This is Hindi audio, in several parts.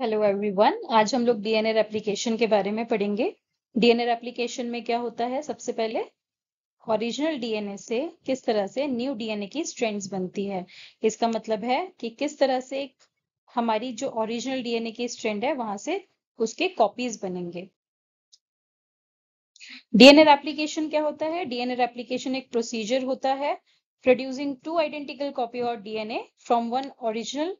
हेलो एवरीवन आज हम लोग डीएनए रेप्लिकेशन के बारे में पढ़ेंगे। डीएनए रेप्लिकेशन में क्या होता है? सबसे पहले ओरिजिनल डीएनए से किस तरह से न्यू डीएनए की स्ट्रेंड्स बनती है? इसका मतलब है कि किस तरह से एक हमारी जो ओरिजिनल डीएनए की स्ट्रेंड है, वहाँ से उसके कॉपीज बनेंगे। डीएनए रेप्लिकेशन क्या होता है? डीएनए रेप्लिकेशन एक प्रोसीजर होता है प्रोड्यूसिंग टू आइडेंटिकल कॉपी और DNA from one original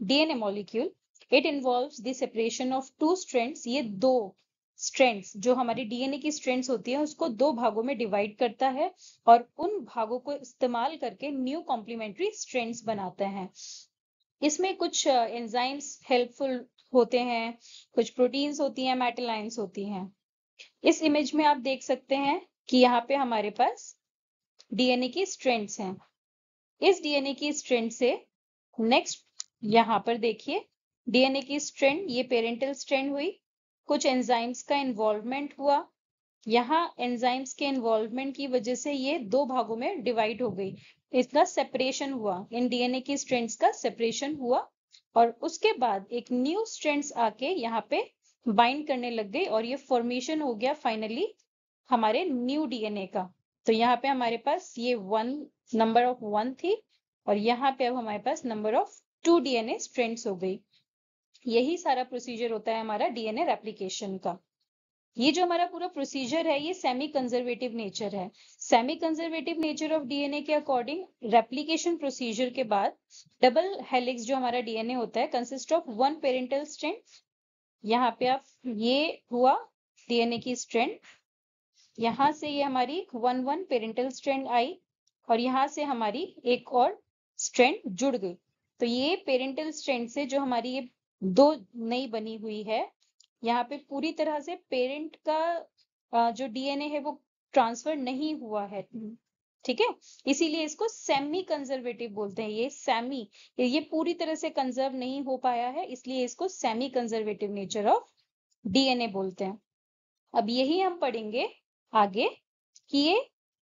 DNA molecule it involve the separation of two strands ये दो स्ट्रेंड्स जो हमारी डीएनए की स्ट्रेंड्स होती है, उसको दो भागों में डिवाइड करता है और उन भागों को इस्तेमाल करके न्यू कॉम्प्लीमेंट्री स्ट्रेंड्स बनाते हैं। इसमें कुछ एंजाइम्स हेल्पफुल होते हैं, कुछ प्रोटीन्स होती हैं मेटेलाइंस होती हैं। इस इमेज में आप देख सकते हैं कि यहाँ पे हमारे पास डीएनए की स्ट्रेंड्स हैं। इस डीएनए की स्ट्रेंड से नेक्स्ट यहाँ पर देखिए डीएनए की स्ट्रेंड ये पेरेंटल स्ट्रेंड हुई। कुछ एंजाइम्स का इन्वॉल्वमेंट हुआ। यहाँ एंजाइम्स के इन्वॉल्वमेंट की वजह से ये दो भागों में डिवाइड हो गई। इसका सेपरेशन हुआ। इन डीएनए की स्ट्रेंड्स का सेपरेशन हुआ। और उसके बाद एक न्यू स्ट्रेंड्स आके यहाँ पे बाइंड करने लग गई और ये फॉर्मेशन हो गया फाइनली हमारे न्यू डीएनए का। तो यहाँ पे हमारे पास ये वन नंबर ऑफ़ वन थी और यहाँ पे अब हमारे पास number of two DNA strands हो गई। यही सारा प्रोसीजर होता है हमारा डीएनए रेप्लीकेशन का। ये जो हमारा पूरा प्रोसीजर है, ये सेमी कंजर्वेटिव नेचर है semi conservative nature of DNA के अकॉर्डिंग रेप्लिकेशन प्रोसीजर के बाद डबल हेलिक्स जो हमारा डीएनए होता है consist of one parental strand यहाँ पे आप ये हुआ डीएनए की स्ट्रेंड यहाँ से ये हमारी वन वन पेरेंटल स्ट्रेंड आई और यहाँ से हमारी एक और स्ट्रेंड जुड़ गई। तो ये पेरेंटल स्ट्रेंड से जो हमारी ये दो नई बनी हुई है। यहाँ पे पूरी तरह से पेरेंट का जो डीएनए है वो ट्रांसफ़र नहीं हुआ है। ठीक है? इसीलिए इसको सेमी कंजर्वेटिव बोलते हैं। ये सेमी ये पूरी तरह से कंजर्व नहीं हो पाया है, इसलिए इसको semi conservative nature of DNA बोलते हैं। अब यही हम पढ़ेंगे आगे कि ये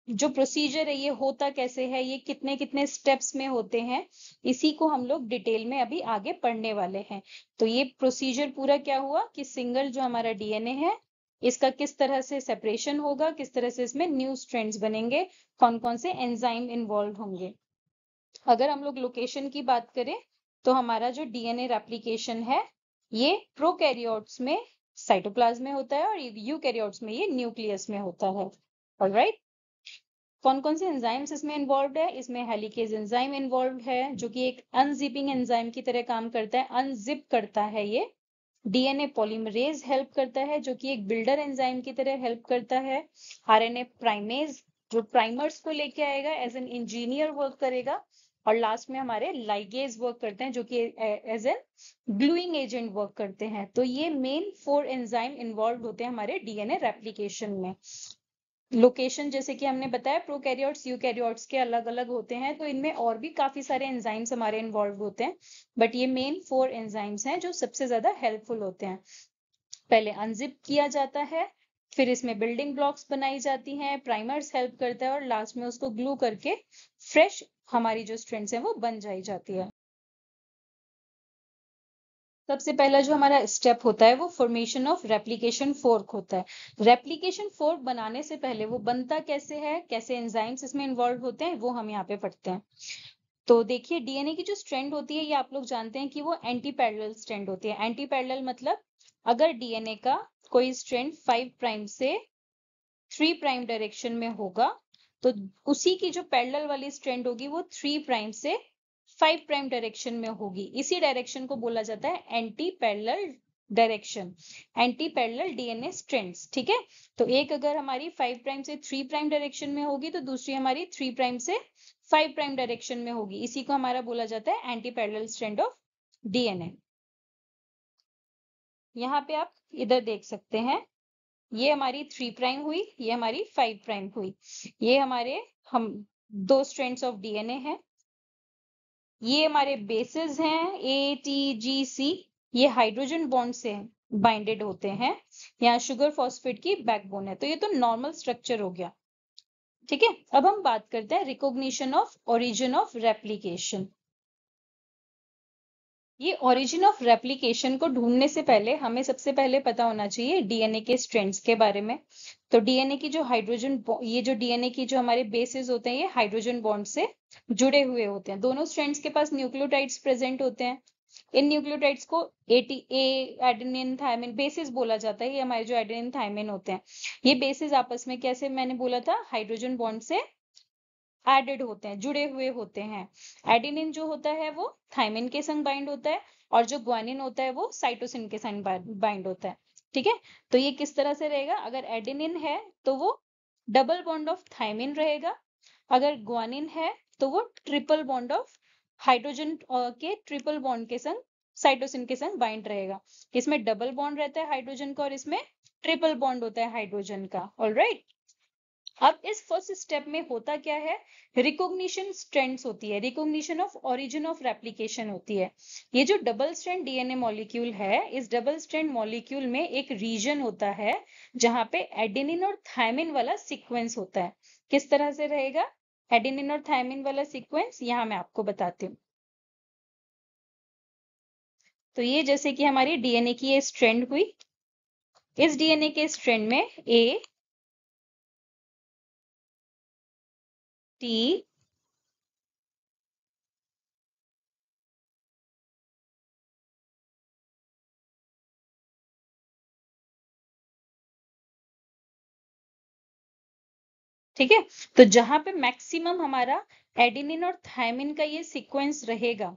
जो प्रोसीजर है, ये होता कैसे है, ये कितने कितने स्टेप्स में होते हैं, इसी को हम लोग डिटेल में अभी आगे पढ़ने वाले हैं। तो ये प्रोसीजर पूरा क्या हुआ कि सिंगल जो हमारा डीएनए है, इसका किस तरह से सेपरेशन होगा, किस तरह से इसमें न्यू स्ट्रेंड्स बनेंगे कौन कौन से एंजाइम इन्वॉल्व होंगे। अगर हम लोग लोकेशन की बात करें तो हमारा जो डीएनए रेप्लीकेशन है, ये प्रोकैरियोट्स में साइटोप्लाज्म में होता है और यूकैरियोट्स में ये न्यूक्लियस में होता है। ऑलराइट कौन कौन से एंजाइम्स इसमें इन्वॉल्व है? इसमें हेलिकेज एंजाइम इन्वॉल्व है, जो कि एक अनजिपिंग एंजाइम की तरह काम करता है अनजिप करता है ये। डीएनए पॉलीमरेज हेल्प करता है, जो कि एक बिल्डर एंजाइम की तरह हेल्प करता है। आरएनए प्राइमेज जो प्राइमर्स को लेके आएगा एज एन इंजीनियर वर्क करेगा। और लास्ट में हमारे लाइगेज वर्क करते हैं, जो कि as an gluing agent work करते हैं। तो ये मेन फोर एंजाइम इन्वॉल्व होते हैं हमारे डीएनए रेप्लीकेशन में। लोकेशन जैसे कि हमने बताया प्रोकैरियोट्स यूकैरियोट्स के अलग अलग होते हैं तो इनमें और भी काफ़ी सारे एंजाइम्स हमारे इन्वॉल्व होते हैं बट ये मेन फोर एंजाइम्स हैं जो सबसे ज़्यादा हेल्पफुल होते हैं। पहले अनजिप किया जाता है, फिर इसमें बिल्डिंग ब्लॉक्स बनाई जाती हैं प्राइमर्स हेल्प करता है, और लास्ट में उसको ग्लू करके फ्रेश हमारी जो स्ट्रेंड्स हैं वो बन जाई जाती है। सबसे पहला जो हमारा स्टेप होता है, वो फॉर्मेशन ऑफ़ रेप्लीकेशन फोर्क होता है। रेप्लीकेशन फोर्क बनाने से पहले वो बनता कैसे है, कैसे एंजाइम्स इसमें इन्वॉल्व होते हैं, वो हम यहाँ पे पढ़ते हैं। तो देखिए डीएनए की जो स्ट्रेंड होती है, ये आप लोग जानते हैं कि वो एंटी पैरेलल स्ट्रेंड होती है। एंटी पैरेलल मतलब अगर डीएनए का कोई स्ट्रेंड फाइव प्राइम से थ्री प्राइम डायरेक्शन में होगा तो उसी की जो पैरेलल वाली स्ट्रेंड होगी, वो थ्री प्राइम से फाइव प्राइम डायरेक्शन में होगी। इसी डायरेक्शन को बोला जाता है anti parallel direction anti parallel DNA strands ठीक है? तो एक अगर हमारी फाइव प्राइम से थ्री प्राइम डायरेक्शन में होगी तो दूसरी हमारी थ्री प्राइम से फाइव प्राइम डायरेक्शन में होगी। इसी को हमारा बोला जाता है anti parallel strand of DNA यहाँ पे आप इधर देख सकते हैं, ये हमारी थ्री प्राइम हुई, ये हमारी फाइव प्राइम हुई। ये हमारे, हम, दो स्ट्रेंड्स ऑफ़ डीएनए हैं। ये हमारे बेसिस हैं ए टी जी सी ये हाइड्रोजन बॉन्ड से बाइंडेड होते हैं, यहाँ शुगर फॉस्फेट की बैकबोन है तो ये तो नॉर्मल स्ट्रक्चर हो गया। ठीक है, अब हम बात करते हैं recognition of origin of replication ये ओरिजिन ऑफ़ रेप्लीकेशन को ढूँढने से पहले हमें सबसे पहले पता होना चाहिए डीएनए के स्ट्रेंड्स के बारे में। तो डीएनए की जो हाइड्रोजन ये जो डीएनए की जो हमारे बेसिस होते हैं, ये हाइड्रोजन बॉन्ड से जुड़े हुए होते हैं। दोनों स्ट्रेंड्स के पास न्यूक्लियोटाइड्स प्रेजेंट होते हैं। इन न्यूक्लियोटाइड्स को AT A adenine thymine bases बोला जाता है। ये हमारे जो एडेनिन थायमिन होते हैं। ये बेसिस आपस में कैसे मैंने बोला था? हाइड्रोजन बॉन्ड से एडेड होते हैं, जुड़े हुए होते हैं। एडिनिन जो होता है वो थाइमिन के संग बाइंड होता है और जो ग्वानिन होता है वो साइटोसिन के संग बाइंड होता है, ठीक है? तो ये किस तरह से रहेगा? अगर एडिनिन है तो वो डबल बॉन्ड ऑफ़ थाइमिन रहेगा, अगर ग्वानिन है तो वो ट्रिपल बॉन्ड ऑफ़ हाइड्रोजन के ट्रिपल बॉन्ड के संग, साइटोसिन के संग बाइंड रहेगा। इसमें डबल बॉन्ड रहता है हाइड्रोजन का और इसमें ट्रिपल बॉन्ड होता है हाइड्रोजन का ऑल राइट अब इस फ़र्स्ट स्टेप में होता क्या है? रिकॉग्निशन स्ट्रेंड्स होती है। Recognition of origin of replication होती है। ये जो डबल स्ट्रैंड डीएनए मॉलिक्यूल है, इस डबल स्ट्रैंड मॉलिक्यूल में एक रीजन होता है, जहाँ पे एडेनिन और थायमिन वाला सीक्वेंस होता है। किस तरह से रहेगा? एडेनिन और थायमिन वाला सीक्वेंस यहाँ मैं आपको बताती हूँ। तो ये जैसे कि हमारी डीएनए की ये स्ट्रेंड हुई। इस डीएनए के स्ट्रेंड में ए टी ठीक है? तो जहाँ पे मैक्सिमम हमारा एडिनिन और थायमिन का ये सीक्वेंस रहेगा,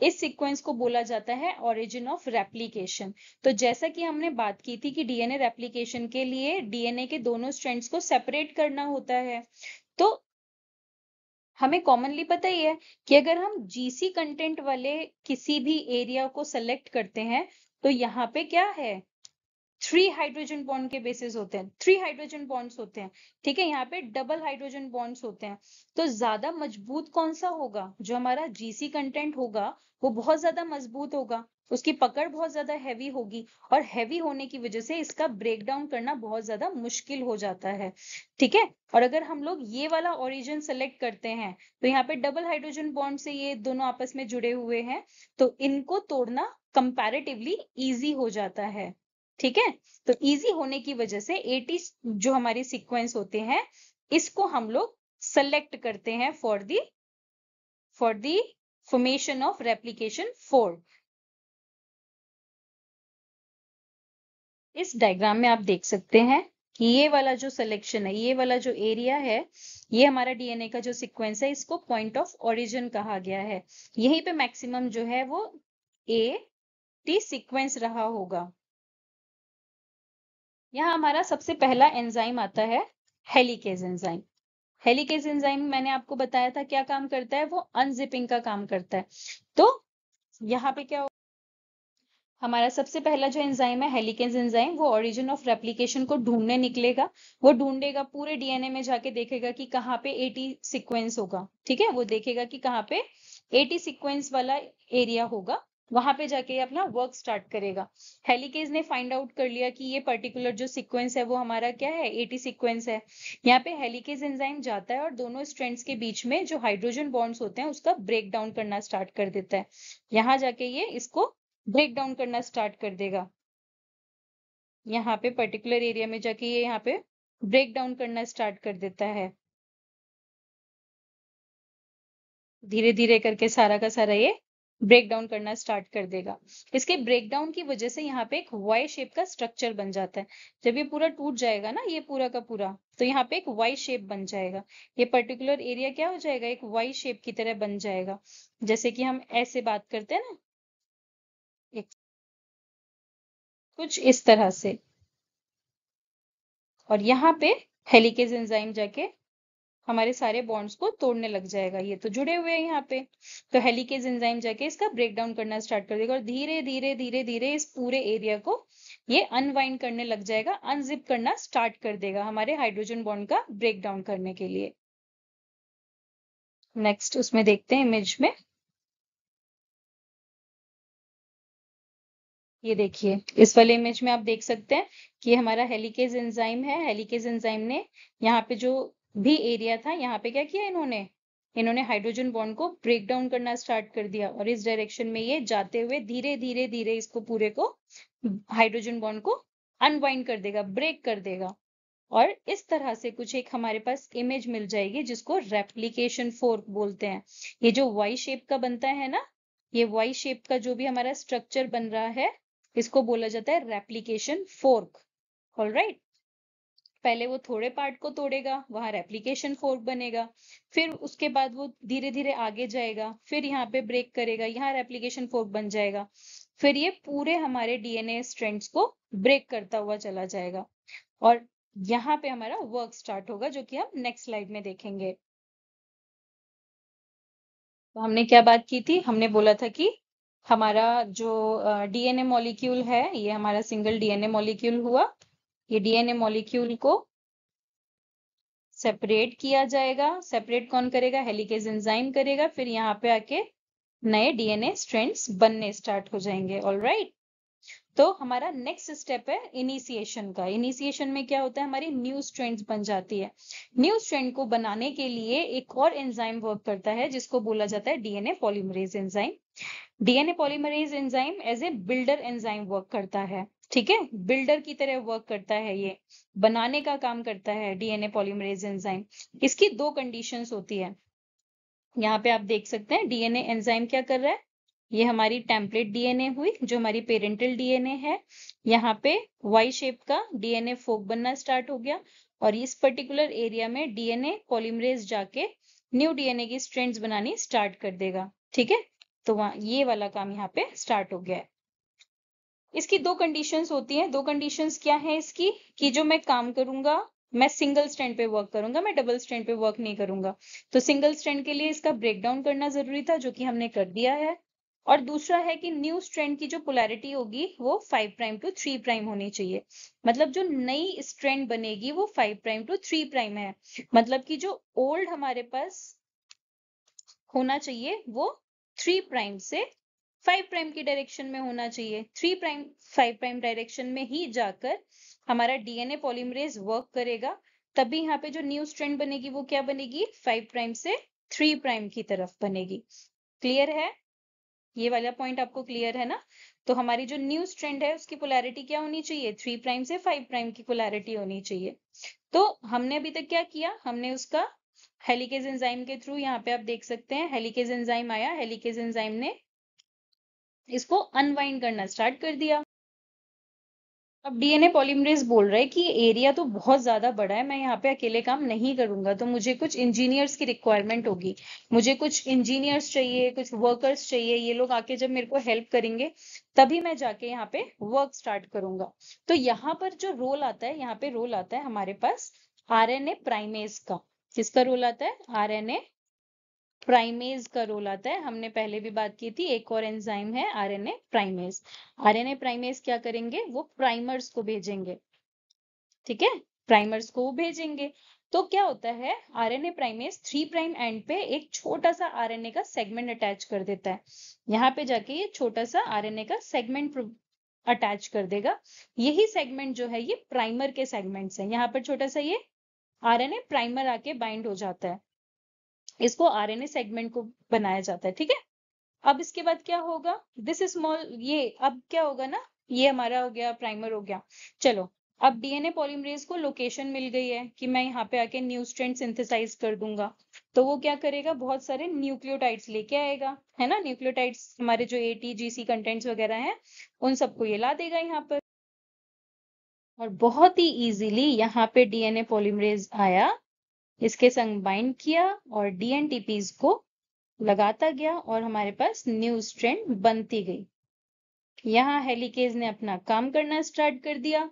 इस सीक्वेंस को बोला जाता है ओरिजिन ऑफ़ रेप्लिकेशन तो जैसा कि हमने बात की थी कि डीएनए रेप्लिकेशन के लिए डीएनए के दोनों स्ट्रैंड्स को सेपरेट करना होता है तो हमें कॉमनली पता ही है कि अगर हम जीसी कंटेंट वाले किसी भी एरिया को सेलेक्ट करते हैं तो यहाँ पे क्या है? थ्री हाइड्रोजन बॉन्ड के बेसिस होते हैं। थ्री हाइड्रोजन बॉन्ड्स होते हैं। ठीक है, यहाँ पे डबल हाइड्रोजन बॉन्ड्स होते हैं। तो ज़्यादा मज़बूत कौन सा होगा? जो हमारा जीसी कंटेंट होगा, वो बहुत ज़्यादा मज़बूत होगा। उसकी पकड़ बहुत ज़्यादा हैवी होगी और हैवी होने की वजह से इसका ब्रेक डाउन करना बहुत ज़्यादा मुश्किल हो जाता है। ठीक है? और अगर हम लोग ये वाला ओरिजिन सेलेक्ट करते हैं तो यहाँ पे डबल हाइड्रोजन बॉन्ड से ये दोनों आपस में जुड़े हुए हैं तो इनको तोड़ना कंपैरेटिवली इजी हो जाता है। ठीक है? तो इजी होने की वजह से एटी जो हमारी सीक्वेंस होते हैं, इसको हम लोग सेलेक्ट करते हैं for the for the formation of replication fork इस डायग्राम में आप देख सकते हैं कि ये वाला जो सिलेक्शन है, ये वाला जो एरिया है, ये हमारा डीएनए का जो सीक्वेंस है, इसको पॉइंट ऑफ़ ओरिजिन कहा गया है। यहीं पे मैक्सिमम जो है वो ए टी सीक्वेंस रहा होगा। यहाँ हमारा सबसे पहला एंजाइम आता है हेलिकेज एंजाइम हेलिकेज एंजाइम मैंने आपको बताया था क्या काम करता है, वो अनजिपिंग का काम करता है। तो यहाँ पे क्या हमारा सबसे पहला जो एंजाइम है हेलिकेज एंजाइम वो ओरिजिन ऑफ़ रेप्लिकेशन को ढूँढने निकलेगा। वो ढूंढेगा, पूरे डीएनए में जाके देखेगा कि कहाँ पे एटी सीक्वेंस होगा। ठीक है? वो देखेगा कि कहाँ पे एटी सीक्वेंस वाला एरिया होगा। वहाँ पे जाके अपना वर्क स्टार्ट करेगा। हेलिकेज ने फाइंड आउट कर लिया कि ये पर्टिकुलर जो सीक्वेंस है, वो हमारा क्या है? एटी सीक्वेंस है। यहाँ पे हेलिकेज एंजाइम जाता है और दोनों स्ट्रेंड्स के बीच में जो हाइड्रोजन बॉन्ड्स होते हैं, उसका ब्रेक डाउन करना स्टार्ट कर देता है। यहाँ जाके ये इसको ब्रेक डाउन करना स्टार्ट कर देगा। यहाँ पे पर्टिकुलर एरिया में जाके ये यहाँ पे ब्रेक डाउन करना स्टार्ट कर देता है। धीरे धीरे करके सारा का सारा ये ब्रेक डाउन करना स्टार्ट कर देगा। इसके ब्रेक डाउन की वजह से यहाँ पे एक वाई शेप का स्ट्रक्चर बन जाता है। जब ये पूरा टूट जाएगा ना, ये पूरा का पूरा तो यहाँ पे एक वाई शेप बन जाएगा। ये पर्टिकुलर एरिया क्या हो जाएगा? एक वाई शेप की तरह बन जाएगा। जैसे कि हम ऐसे बात करते हैं ना कुछ इस तरह से। और यहाँ पे हेलिकेज एंजाइम जाके हमारे सारे बॉन्ड्स को तोड़ने लग जाएगा। ये तो जुड़े हुए हैं यहाँ पे। तो हेलिकेज एंजाइम जाके इसका ब्रेक डाउन करना स्टार्ट कर देगा और धीरे धीरे धीरे धीरे इस पूरे एरिया को ये अनवाइंड करने लग जाएगा अनजिप करना स्टार्ट कर देगा हमारे हाइड्रोजन बॉन्ड का ब्रेक डाउन करने के लिए। नेक्स्ट उसमें देखते हैं इमेज में। ये देखिए, इस वाले इमेज में आप देख सकते हैं कि हमारा हेलिकेज एंजाइम है। हेलिकेज एंजाइम ने यहाँ पे जो भी एरिया था, यहाँ पे क्या किया इन्होंने? इन्होंने हाइड्रोजन बॉन्ड को ब्रेक डाउन करना स्टार्ट कर दिया और इस डायरेक्शन में ये जाते हुए धीरे धीरे धीरे इसको पूरे को हाइड्रोजन बॉन्ड को अनवाइंड कर देगा ब्रेक कर देगा। और इस तरह से कुछ एक हमारे पास इमेज मिल जाएगी जिसको रेप्लीकेशन फोर्क बोलते हैं। ये जो वाई शेप का बनता है ना, ये वाई शेप का जो भी हमारा स्ट्रक्चर बन रहा है इसको बोला जाता है? रेप्लीकेशन फोर्क ऑल राइट पहले वो थोड़े पार्ट को तोड़ेगा, वहाँ रेप्लीकेशन फोर्क बनेगा, फिर उसके बाद वो धीरे धीरे आगे जाएगा, फिर यहाँ पे ब्रेक करेगा, यहाँ रेप्लीकेशन फोर्क बन जाएगा, फिर ये पूरे हमारे डीएनए स्ट्रेंड्स को ब्रेक करता हुआ चला जाएगा। और यहाँ पे हमारा वर्क स्टार्ट होगा, जो कि हम नेक्स्ट स्लाइड में देखेंगे। तो हमने क्या बात की थी? हमने बोला था कि हमारा जो डीएनए मॉलिक्यूल है, ये हमारा सिंगल डीएनए मॉलिक्यूल हुआ। ये डीएनए मॉलिक्यूल को सेपरेट किया जाएगा। सेपरेट कौन करेगा? हेलिकेज एंजाइम करेगा। फिर यहाँ पे आके नए डीएनए स्ट्रेंड्स बनने स्टार्ट हो जाएँगे। All right? तो हमारा नेक्स्ट स्टेप है इनिशिएशन का। इनिशिएशन में क्या होता है? हमारी न्यू स्ट्रेंड बन जाती है। न्यू स्ट्रेंड को बनाने के लिए एक और एंजाइम वर्क करता है, जिसको बोला जाता है DNA polymerase enzyme DNA polymerase enzyme as a builder enzyme work करता है। ठीक है? बिल्डर की तरह वर्क करता है ये। बनाने का काम करता है डीएनए पॉलीमरेज एंजाइम इसकी दो कंडीशंस होती है। यहाँ पे आप देख सकते हैं डीएनए एंजाइम क्या कर रहा है? ये हमारी टेम्पलेट डीएनए हुई, जो हमारी पेरेंटल डीएनए है। यहाँ पे वाई शेप का डीएनए फोक बनना स्टार्ट हो गया और इस पर्टिकुलर एरिया में डीएनए पॉलीमरेज जाके न्यू डीएनए की स्ट्रेंड्स बनानी स्टार्ट कर देगा। ठीक है? तो वहाँ ये वाला काम यहाँ पे स्टार्ट हो गया है। इसकी दो कंडीशंस होती हैं। दो कंडीशंस क्या है इसकी? कि जो मैं काम करूँगा, मैं सिंगल स्टैंड पे वर्क करूँगा, मैं डबल स्टैंड पे वर्क नहीं करूँगा। तो सिंगल स्टैंड के लिए इसका ब्रेकडाउन करना ज़रूरी था, जो कि हमने कर दिया है। और दूसरा है कि न्यू स्ट्रेंड की जो पोलैरिटी होगी, वो five prime to three prime होनी चाहिए। मतलब जो नई स्ट्रेंड बनेगी, वो five prime to three prime है। मतलब कि जो ओल्ड हमारे पास होना चाहिए, वो थ्री प्राइम से फाइव प्राइम की डायरेक्शन में होना चाहिए। Three prime five prime direction में ही जाकर हमारा डीएनए पॉलीमरेज वर्क करेगा। तभी यहाँ पे जो न्यू स्ट्रेंड बनेगी, वो क्या बनेगी? फाइव प्राइम से थ्री प्राइम की तरफ़ बनेगी। क्लियर है? ये वाला पॉइंट आपको क्लियर है ना? तो हमारी जो न्यूज़ ट्रेंड है, उसकी पोलैरिटी क्या होनी चाहिए? थ्री प्राइम से फाइव प्राइम की पोलैरिटी होनी चाहिए। तो हमने अभी तक क्या किया? हमने उसका हेलिकेज एंजाइम के थ्रू यहाँ पे आप देख सकते हैं हेलिकेज एंजाइम आया हेलिकेज एंजाइम ने इसको अनवाइंड करना स्टार्ट कर दिया। अब डीएनए पॉलीमरेज बोल रहा है कि एरिया तो बहुत ज़्यादा बड़ा है, मैं यहाँ पे अकेले काम नहीं करूँगा तो मुझे कुछ इंजीनियर्स की रिक्वायरमेंट होगी। मुझे कुछ इंजीनियर्स चाहिए, कुछ वर्कर्स चाहिए, ये लोग आके जब मेरे को हेल्प करेंगे, तभी मैं जाके यहाँ पे वर्क स्टार्ट करूँगा। तो यहाँ पर जो रोल आता है, यहाँ पे रोल आता है हमारे पास आर प्राइमेज का। किसका रोल आता है? आरएनए प्राइमेज का रोल आता है। हमने पहले भी बात की थी, एक और एंजाइम है आरएनए प्राइमेज आरएनए प्राइमेज क्या करेंगे? वो प्राइमर्स को भेजेंगे। ठीक है? प्राइमर्स को वो भेजेंगे। तो क्या होता है? RNA primase three prime end पे एक छोटा सा आरएनए का सेगमेंट अटैच कर देता है। यहाँ पे जाके ये छोटा सा आरएनए का सेगमेंट अटैच कर देगा। यही सेगमेंट जो है, ये प्राइमर के सेगमेंट्स है। यहाँ पर छोटा सा ये आरएनए प्राइमर आके बाइंड हो जाता है। इसको आरएनए सेगमेंट को बनाया जाता है, ठीक है? अब इसके बाद क्या होगा? दिस स्मॉल ये अब क्या होगा ना? ये हमारा हो गया प्राइमर हो गया। चलो, अब डीएनए पॉलीमरेज को लोकेशन मिल गई है कि मैं यहाँ पे आके न्यू स्ट्रेंड सिंथेसाइज कर दूँगा। तो वो क्या करेगा? बहुत सारे न्यूक्लियोटाइड्स लेके आएगा, है ना? न्यूक्लियोटाइड्स हमारे जो A T G C contents वगैरह हैं, उन सबको ये ला देगा यहाँ पर। और बहुत ही इजीली यहाँ पे डीएनए पॉलीमरेज आया। इसके संग बाइंड किया और डीएनटीपीज को लगाता गया और हमारे पास न्यू स्ट्रेंड बनती गई। यहाँ हेलिकेज ने अपना काम करना स्टार्ट कर दिया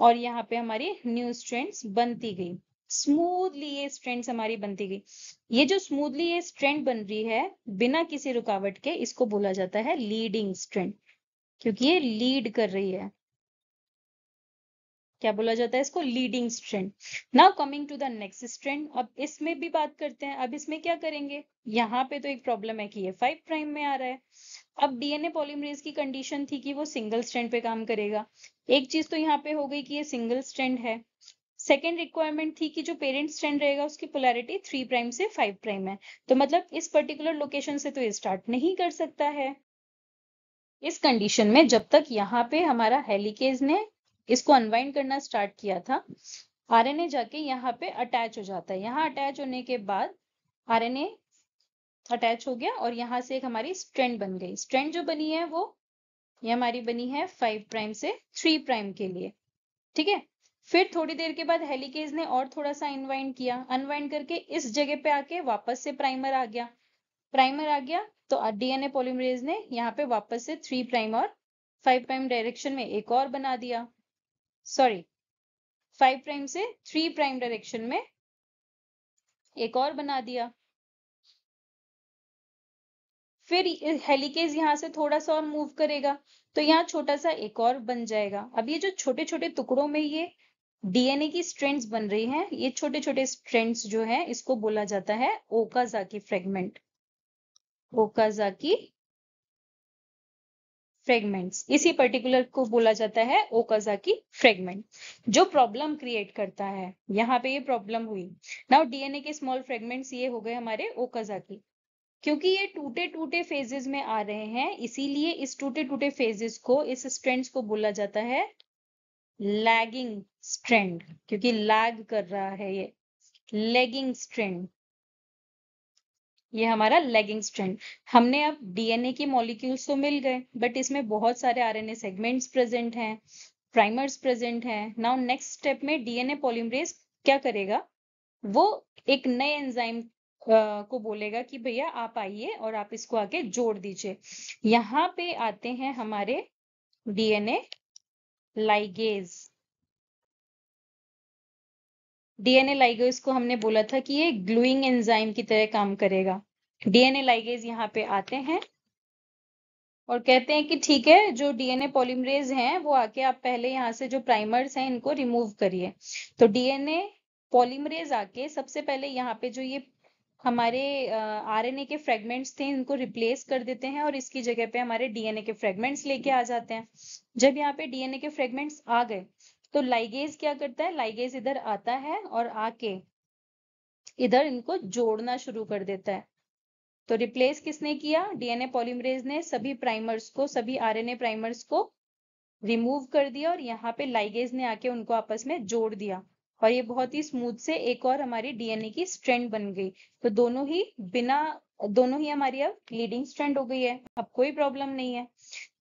और यहाँ पे हमारी न्यू स्ट्रेंड्स बनती गई। स्मूथली ये स्ट्रेंड्स हमारी बनती गई। ये जो स्मूथली ये स्ट्रेंड बन रही है, बिना किसी रुकावट के इसको बोला जाता है लीडिंग स्ट्रेंड क्योंकि ये लीड कर रही है। क्या बोला जाता है इसको? Leading strand now coming to the next strand अब इसमें भी बात करते हैं। अब इसमें क्या करेंगे? यहाँ पे तो एक प्रॉब्लम है कि ये फाइव प्राइम में आ रहा है। अब डीएनए पॉलीमरेज की कंडीशन थी कि वो सिंगल स्ट्रेंड पे काम करेगा। एक चीज़ तो यहाँ पे हो गई कि ये सिंगल स्ट्रेंड है। सेकेंड रिक्वायरमेंट थी कि जो पेरेंट स्ट्रैंड रहेगा, उसकी पोलैरिटी थ्री प्राइम से फाइव प्राइम है। तो मतलब इस पर्टिकुलर लोकेशन से तो ये स्टार्ट नहीं कर सकता है। इस कंडीशन में जब तक यहाँ पे हमारा हेलिकेज ने इसको अनवाइंड करना स्टार्ट किया था। आरएनए जाके यहाँ पे अटैच हो जाता है। यहाँ अटैच होने के बाद आरएनए अटैच हो गया और यहाँ से एक हमारी स्ट्रेंड बन गई। स्ट्रेंड जो बनी है वो, ये हमारी बनी है फाइव प्राइम से थ्री प्राइम के लिए। ठीक है? फिर थोड़ी देर के बाद हेलिकेज ने और थोड़ा सा अनवाइंड किया। अनवाइंड करके इस जगह पे आके वापस से प्राइमर आ गया। प्राइमर आ गया तो डीएनए पॉलीमरेज ने यहाँ पे वापस से थ्री प्राइम और फाइव प्राइम डायरेक्शन में एक और बना दिया। सॉरी फाइव प्राइम से थ्री प्राइम डायरेक्शन में एक और बना दिया। फिर हेलिकेज यहाँ से थोड़ा सा और मूव करेगा तो यहाँ छोटा सा एक और बन जाएगा। अब ये जो छोटे छोटे टुकड़ों में ये डीएनए की स्ट्रेंड्स बन रही हैं, ये छोटे छोटे स्ट्रेंड्स जो है, इसको बोला जाता है ओकाजाकी फ्रेगमेंट ओकाजाकी फ्रेगमेंट्स इसी पर्टिकुलर को बोला जाता है ओकाजाकी फ्रेगमेंट जो प्रॉब्लम क्रिएट करता है। यहाँ पे ये प्रॉब्लम हुई। नाउ डीएनए के स्मॉल फ्रेगमेंट्स ये हो गए हमारे ओकाजाकी क्योंकि ये टूटे टूटे फेजेस में आ रहे हैं, इसीलिए इस टूटे टूटे फेजेस को, इस स्ट्रेंड्स को बोला जाता है लैगिंग स्ट्रेंड क्योंकि लैग कर रहा है ये। लेगिंग स्ट्रेंड ये हमारा लेगिंग स्ट्रेंड हमने अब डीएनए के मॉलिक्यूल्स तो मिल गए बट इसमें बहुत सारे आरएनए सेगमेंट्स प्रेजेंट हैं प्राइमर्स प्रेजेंट हैं. नाउ नेक्स्ट स्टेप में डीएनए पॉलीमरेज क्या करेगा? वो एक नए एंजाइम को बोलेगा कि भैया आप आइए और आप इसको आके जोड़ दीजिए। यहाँ पे आते हैं हमारे डीएनए लाइगेज डीएनए लाइगेज को हमने बोला था कि ये ग्लूइंग एंजाइम की तरह काम करेगा। डीएनए लाइगेज यहाँ पे आते हैं और कहते हैं कि ठीक है, जो डीएनए पॉलीमरेज हैं, वो आके आप पहले यहाँ से जो प्राइमर्स हैं, इनको रिमूव करिए। तो डीएनए पॉलीमरेज आके सबसे पहले यहाँ पे जो ये हमारे आरएनए के फ्रेगमेंट्स थे, इनको रिप्लेस कर देते हैं और इसकी जगह पे हमारे डीएनए के फ्रेगमेंट्स लेके आ जाते हैं। जब यहाँ पे डीएनए के फ्रेगमेंट्स आ गए तो लाइगेज क्या करता है? लाइगेज इधर आता है और आके इधर इनको जोड़ना शुरू कर देता है। तो रिप्लेस किसने किया? डीएनए पॉलीमरेज ने सभी प्राइमर्स को, सभी आरएनए प्राइमर्स को रिमूव कर दिया और यहाँ पे लाइगेज ने आके उनको आपस में जोड़ दिया। और ये बहुत ही स्मूथ से एक और हमारी डीएनए की स्ट्रेंड बन गई। तो दोनों ही बिना, दोनों ही हमारी अब लीडिंग स्ट्रेंड हो गई है। अब कोई प्रॉब्लम नहीं है।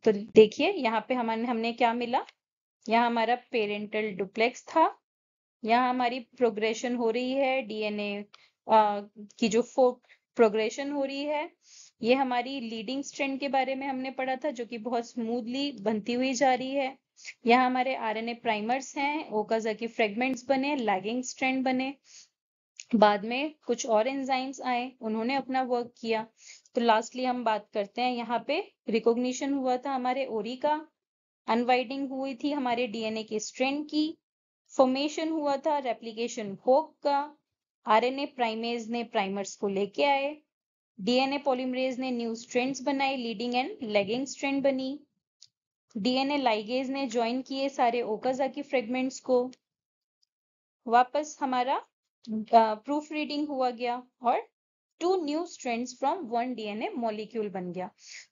तो देखिए, यहाँ पे हमारे, हमने क्या मिला? यहाँ हमारा पेरेंटल डुप्लेक्स था। यहाँ हमारी प्रोग्रेशन हो रही है। डीएनए की जो फोक प्रोग्रेशन हो रही है, ये हमारी लीडिंग स्ट्रेंड के बारे में हमने पढ़ा था, जो कि बहुत स्मूथली बनती हुई जा रही है। यहाँ हमारे आरएनए प्राइमर्स हैं ओकाजा की फ्रेगमेंट्स बने लैगिंग स्ट्रेंड बने। बाद में कुछ और एंजाइम्स आए, उन्होंने अपना वर्क किया। तो लास्टली हम बात करते हैं, यहाँ पे रिकॉग्निशन हुआ था हमारे ओरी का। अनवाइडिंग हुई थी हमारे डीएनए के स्ट्रेंड की, फॉर्मेशन हुआ था, रेप्लिकेशन होक का आरएनए प्राइमेज ने प्राइमर्स को लेके आए, डीएनए पॉलीमरेज ने न्यू स्ट्रेंड्स बनाए लीडिंग एंड लेगिंग स्ट्रेंड बनी, डीएनए लाइगेज ने ज्वाइन किए सारे ओकाजा की फ्रेगमेंट्स को, वापस हमारा प्रूफ रीडिंग हुआ गया और two new strands from one DNA molecule बन गया।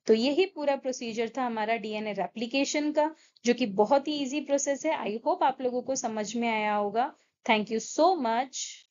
तो यही पूरा प्रोसीजर था हमारा डीएनए रेप्लीकेशन का, जो कि बहुत ही इजी प्रोसेस है। आई होप आप लोगों को समझ में आया होगा। Thank you so much